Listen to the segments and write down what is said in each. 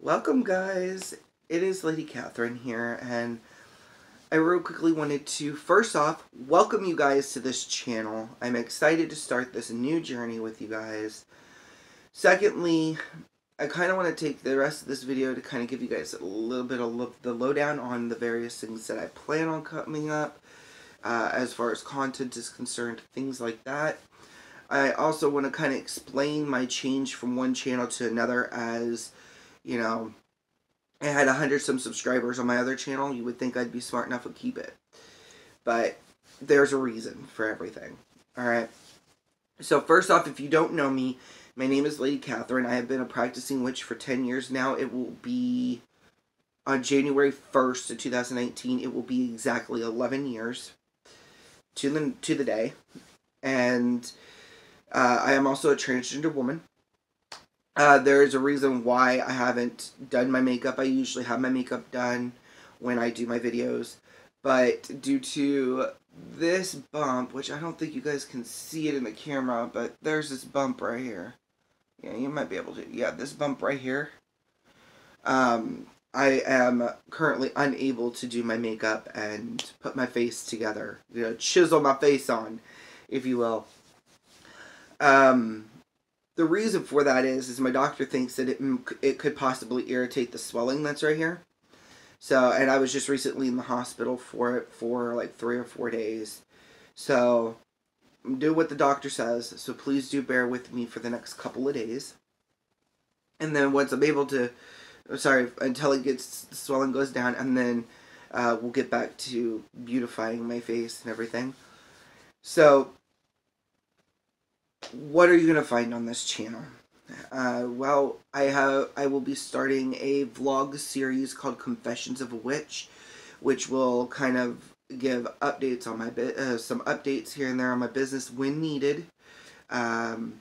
Welcome, guys. It is Lady Katherine here, and I real quickly wanted to first off welcome you guys to this channel. I'm excited to start this new journey with you guys. Secondly, I kind of want to take the rest of this video to kind of give you guys a little bit of the lowdown on the various things that I plan on coming up uh, as far as content is concerned, things like that. I also want to kind of explain my change from one channel to another as, you know, I had a hundred some subscribers on my other channel. You would think I'd be smart enough to keep it. But there's a reason for everything. Alright. So first off, if you don't know me, my name is Lady Katherine. I have been a practicing witch for 10 years now. It will be on January 1st of 2019. It will be exactly 11 years to the, to the day. And uh, I am also a transgender woman. Uh, there is a reason why I haven't done my makeup. I usually have my makeup done when I do my videos. But due to this bump, which I don't think you guys can see it in the camera, but there's this bump right here. Yeah, you might be able to. Yeah, this bump right here. Um, I am currently unable to do my makeup and put my face together. You know, chisel my face on, if you will. Um, the reason for that is, is my doctor thinks that it it could possibly irritate the swelling that's right here. So, and I was just recently in the hospital for it for like three or four days. So, do what the doctor says. So please do bear with me for the next couple of days. And then once I'm able to, sorry, until it gets the swelling goes down, and then uh, we'll get back to beautifying my face and everything. So what are you going to find on this channel? Uh, well, I have I will be starting a vlog series called Confessions of a Witch, which will kind of give updates on my uh, some updates here and there on my business when needed. Um,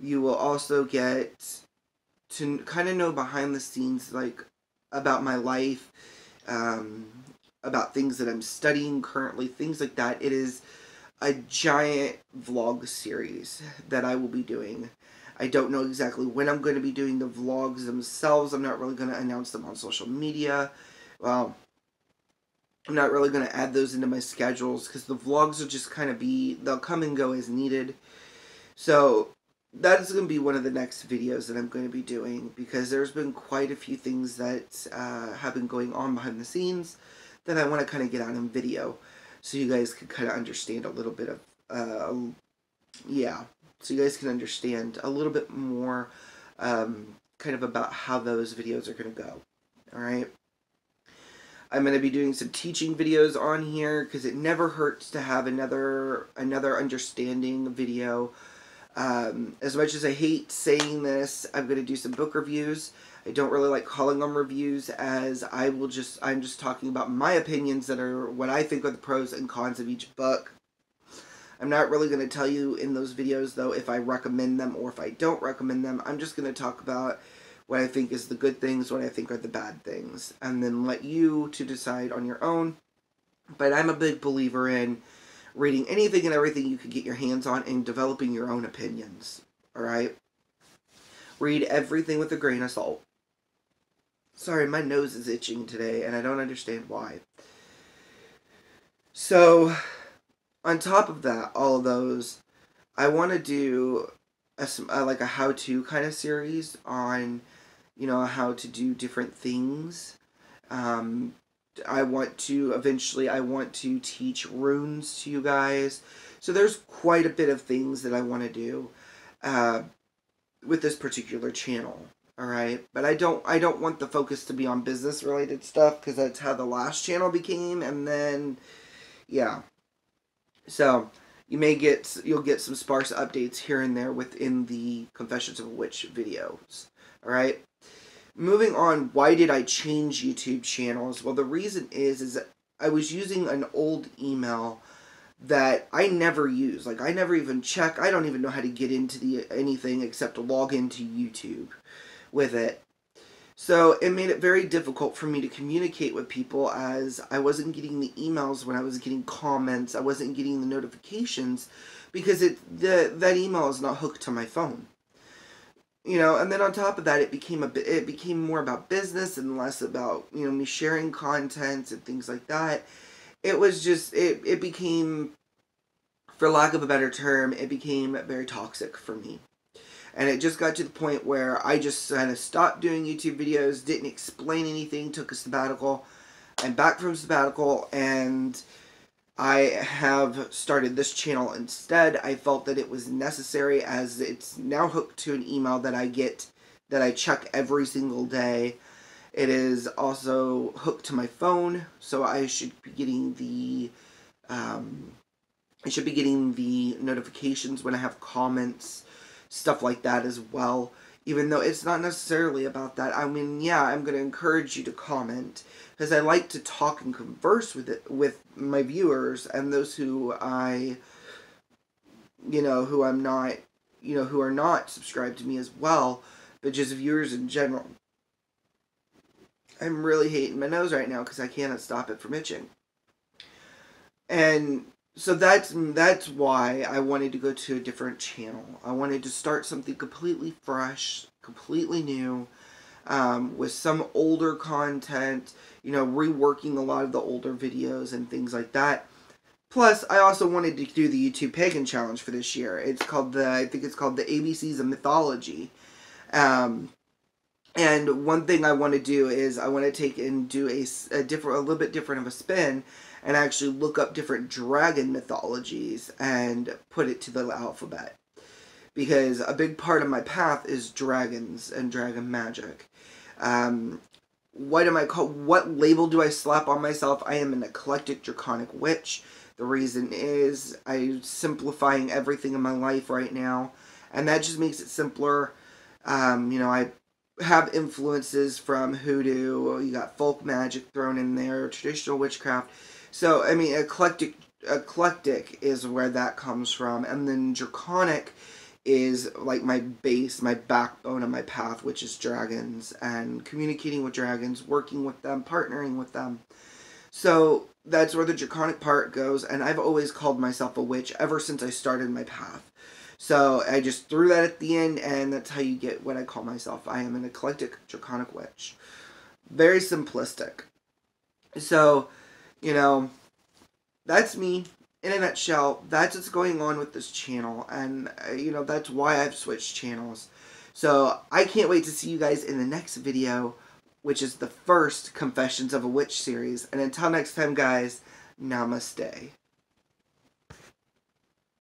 you will also get to kind of know behind the scenes, like about my life, um, about things that I'm studying currently, things like that. It is a giant vlog series that I will be doing. I don't know exactly when I'm going to be doing the vlogs themselves. I'm not really going to announce them on social media. Well, I'm not really going to add those into my schedules because the vlogs will just kind of be, they'll come and go as needed. So that is going to be one of the next videos that I'm going to be doing because there's been quite a few things that uh, have been going on behind the scenes that I want to kind of get out in video so you guys can kind of understand a little bit of, uh, yeah, so you guys can understand a little bit more um, kind of about how those videos are going to go. All right. I'm going to be doing some teaching videos on here because it never hurts to have another another understanding video. Um, as much as I hate saying this, I'm going to do some book reviews. I don't really like calling them reviews as I will just, I'm just talking about my opinions that are what I think are the pros and cons of each book. I'm not really going to tell you in those videos though if I recommend them or if I don't recommend them. I'm just going to talk about what I think is the good things, what I think are the bad things, and then let you to decide on your own. But I'm a big believer in reading anything and everything you can get your hands on and developing your own opinions. Alright? Read everything with a grain of salt. Sorry, my nose is itching today, and I don't understand why. So, on top of that, all of those, I want to do a, a, like a how-to kind of series on, you know, how to do different things. Um, I want to eventually, I want to teach runes to you guys. So there's quite a bit of things that I want to do uh, with this particular channel all right but i don't i don't want the focus to be on business related stuff because that's how the last channel became and then yeah. So you may get you'll get some sparse updates here and there within the confessions of a witch videos all right moving on why did i change youtube channels well the reason is is that i was using an old email that I never use. Like I never even check. I don't even know how to get into the anything except to log into YouTube with it. So it made it very difficult for me to communicate with people as I wasn't getting the emails when I was getting comments. I wasn't getting the notifications because it the that email is not hooked to my phone. You know, and then on top of that, it became a bit, it became more about business and less about, you know, me sharing content and things like that. It was just, it, it became, for lack of a better term, it became very toxic for me. And it just got to the point where I just kind of stopped doing YouTube videos, didn't explain anything, took a sabbatical. I'm back from sabbatical and I have started this channel instead. I felt that it was necessary as it's now hooked to an email that I get that I check every single day. It is also hooked to my phone, so I should be getting the um, I should be getting the notifications when I have comments, stuff like that as well. Even though it's not necessarily about that. I mean, yeah, I'm going to encourage you to comment because I like to talk and converse with it with my viewers and those who I you know who I'm not you know who are not subscribed to me as well but just viewers in general I'm really hating my nose right now because I cannot stop it from itching and so that's that's why I wanted to go to a different channel I wanted to start something completely fresh completely new um, with some older content, you know, reworking a lot of the older videos and things like that. Plus, I also wanted to do the YouTube Pagan Challenge for this year. It's called the, I think it's called the ABCs of Mythology. Um, and one thing I want to do is I want to take and do a, a different, a little bit different of a spin and actually look up different dragon mythologies and put it to the alphabet. Because a big part of my path is dragons and dragon magic. Um, what am I called? What label do I slap on myself? I am an eclectic draconic witch. The reason is I'm simplifying everything in my life right now, and that just makes it simpler. Um, you know, I have influences from hoodoo. You got folk magic thrown in there, traditional witchcraft. So I mean, eclectic eclectic is where that comes from, and then draconic is like my base, my backbone of my path, which is dragons and communicating with dragons, working with them, partnering with them. So that's where the draconic part goes, and I've always called myself a witch ever since I started my path. So I just threw that at the end, and that's how you get what I call myself. I am an eclectic draconic witch. Very simplistic. So, you know, that's me in a nutshell, that's what's going on with this channel, and uh, you know that's why I've switched channels. So I can't wait to see you guys in the next video, which is the first Confessions of a Witch series. And until next time, guys, namaste.